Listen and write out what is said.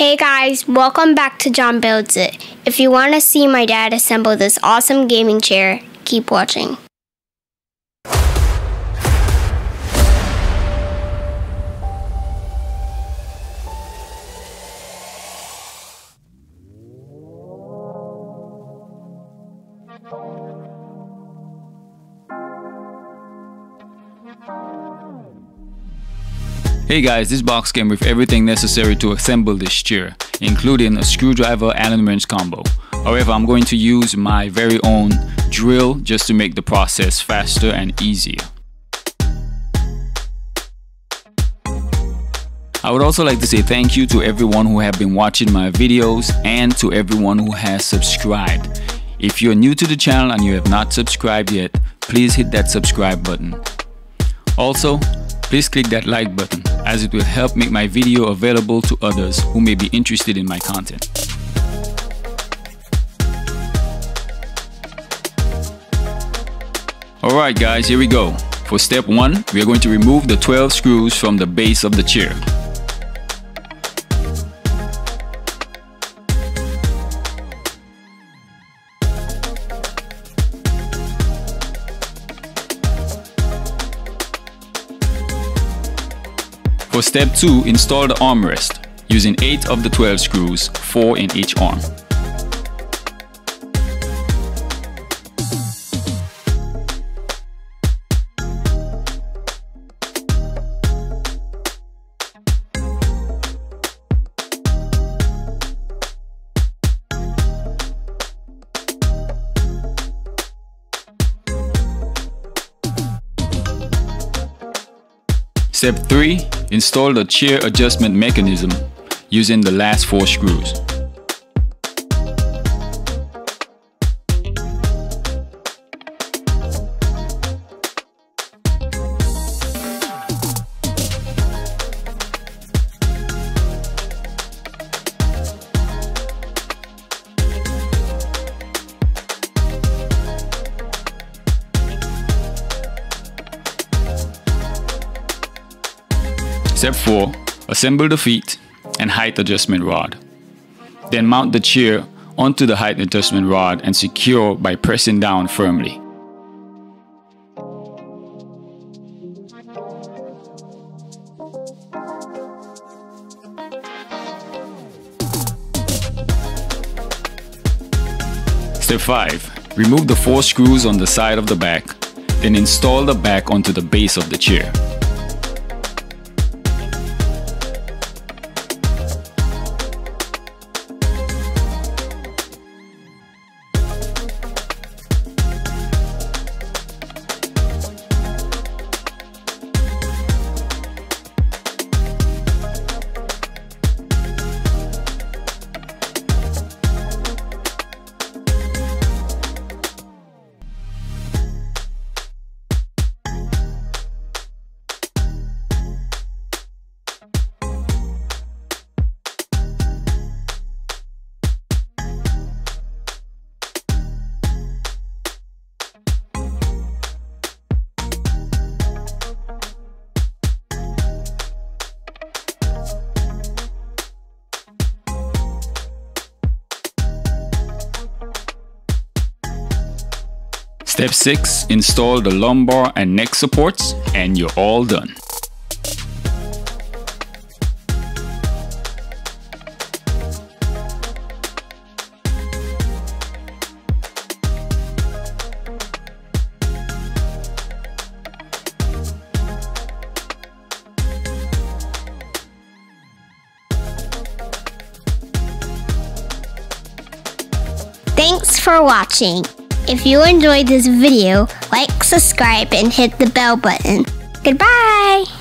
Hey guys, welcome back to Jno Builds It. If you want to see my dad assemble this awesome gaming chair, keep watching. Hey guys, this box came with everything necessary to assemble this chair, including a screwdriver Allen wrench combo. However, I'm going to use my very own drill just to make the process faster and easier. I would also like to say thank you to everyone who have been watching my videos and to everyone who has subscribed. If you're new to the channel and you have not subscribed yet, please hit that subscribe button. Also, please click that like button as it will help make my video available to others who may be interested in my content. Alright guys, here we go. For step 1, we are going to remove the 12 screws from the base of the chair. For step 2, install the armrest using 8 of the 12 screws, 4 in each arm. Step 3. Install the chair adjustment mechanism using the last 4 screws. Step 4. Assemble the feet and height adjustment rod. Then mount the chair onto the height adjustment rod and secure by pressing down firmly. Step 5. Remove the four screws on the side of the back, then install the back onto the base of the chair. Step 6. Install the lumbar and neck supports and you're all done. Thanks for watching. If you enjoyed this video, like, subscribe, and hit the bell button. Goodbye!